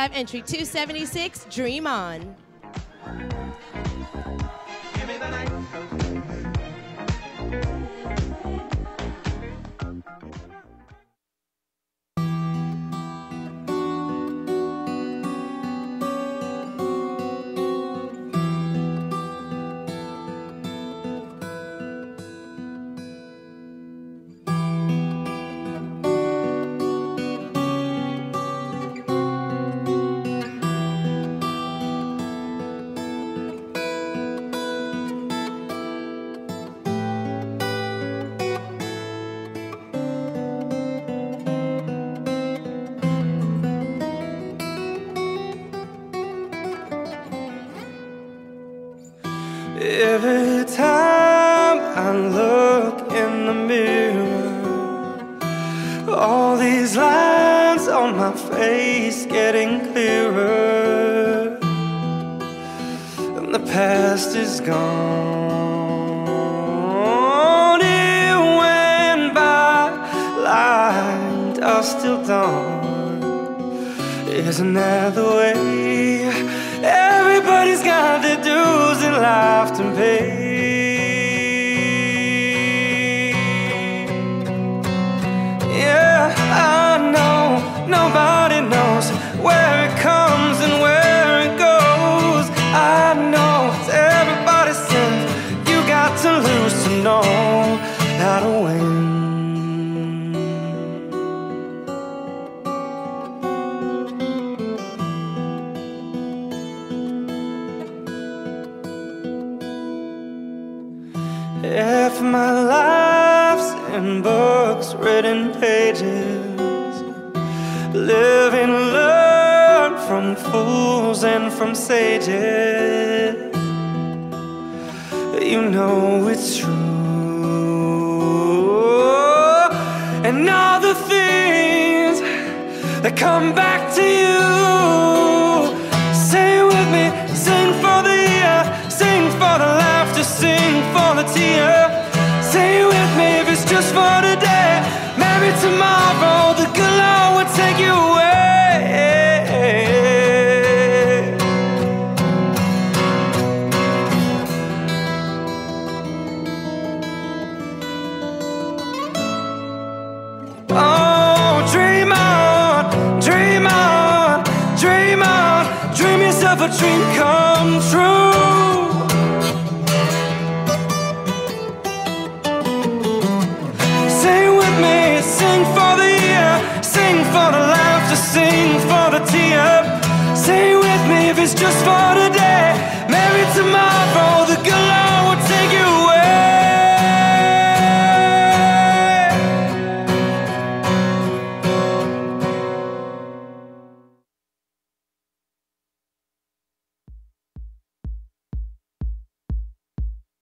Have entry 276, Dream On. Every time I look in the mirror, all these lines on my face getting clearer, and the past is gone. It went by like dust till dawn. Isn't that the way? Dues in life If my life's in books, written pages, live and learn from fools and from sages, you know it's true. And all the things that come back to you. Tear. Sing with me if it's just for today. Maybe tomorrow the good Lord will take you away. Oh, dream on, dream on, dream on, dream yourself a dream come it's just for today, maybe tomorrow the good.